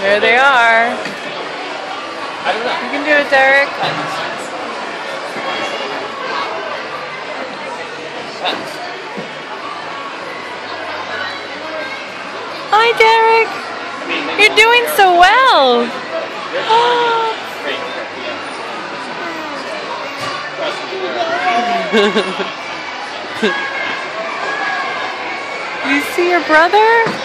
There they are. You can do it, Derek. Hi, Derek. You're doing so well. you see your brother?